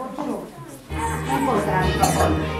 Aku tuh enggak mau